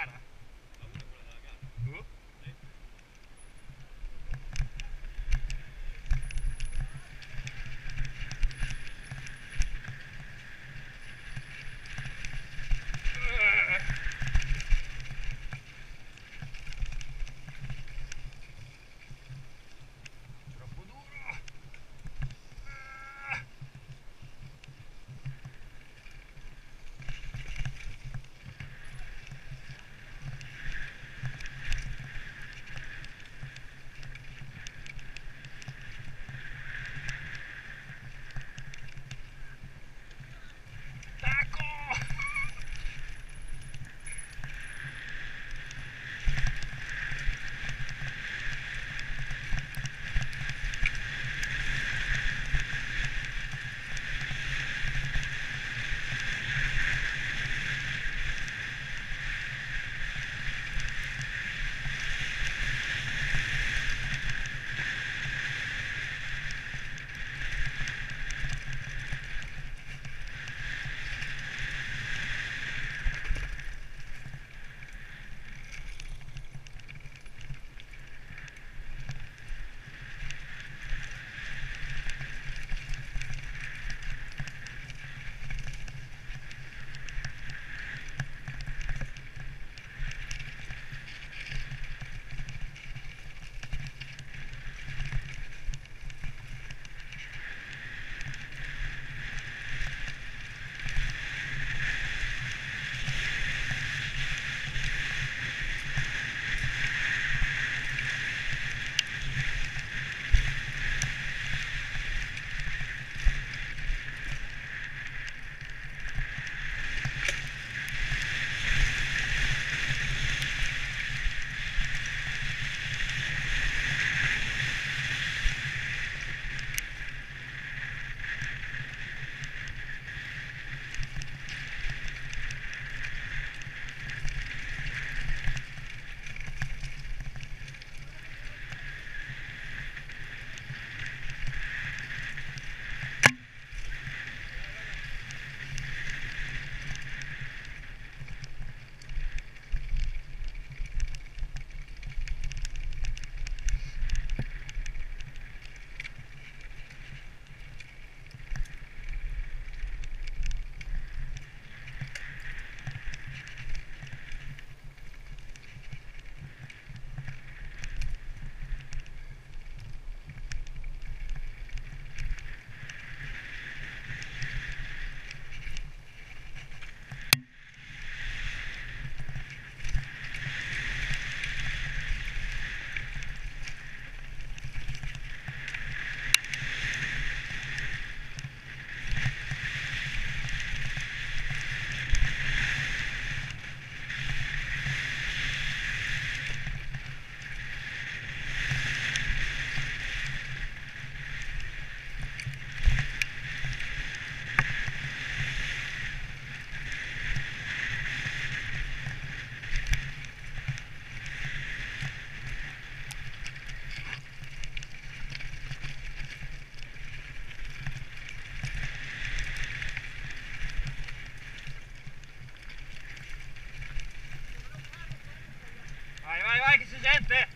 data. che si sente?